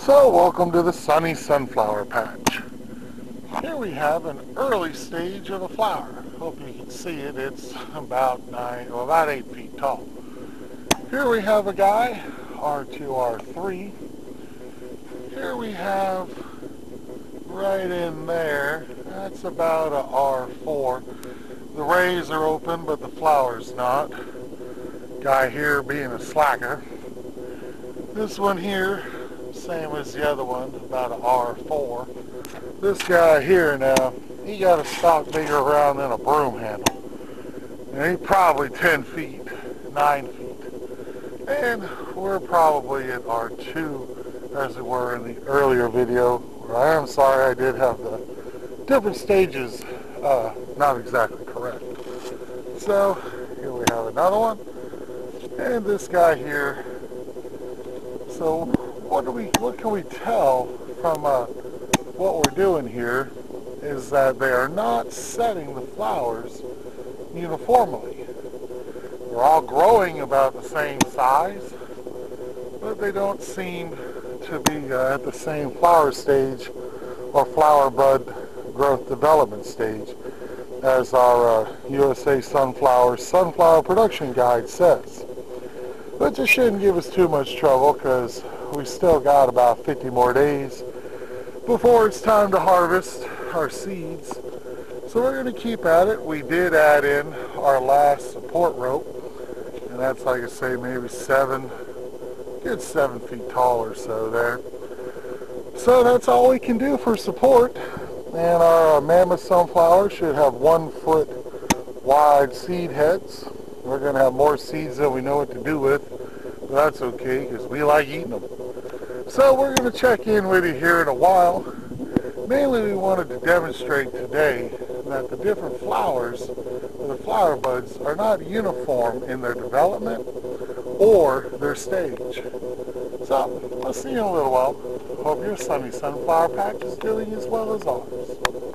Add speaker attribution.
Speaker 1: So welcome to the sunny sunflower patch. Here we have an early stage of a flower. Hope you can see it. It's about nine, well, about eight feet tall. Here we have a guy, R2R3. Here we have right in there, that's about a R4. The rays are open, but the flower's not. Guy here being a slacker. This one here same as the other one, about an R4. This guy here now, he got a stock bigger around than a broom handle. And he's probably 10 feet, 9 feet. And we're probably at R2 as we were in the earlier video. I am sorry I did have the different stages uh, not exactly correct. So here we have another one. And this guy here. So what do we what can we tell from uh, what we're doing here is that they are not setting the flowers uniformly. They're all growing about the same size, but they don't seem to be uh, at the same flower stage or flower bud growth development stage as our uh, USA Sunflower Sunflower Production Guide says. But this shouldn't give us too much trouble because we still got about 50 more days before it's time to harvest our seeds. So we're going to keep at it. We did add in our last support rope, and that's like I say, maybe seven, good seven feet tall or so there. So that's all we can do for support. And our mammoth sunflower should have one foot wide seed heads. We're going to have more seeds than we know what to do with. But that's okay because we like eating them. So we're going to check in with you here in a while. Mainly we wanted to demonstrate today that the different flowers, the flower buds, are not uniform in their development or their stage. So, I'll see you in a little while. Hope your sunny sunflower patch is doing as well as ours.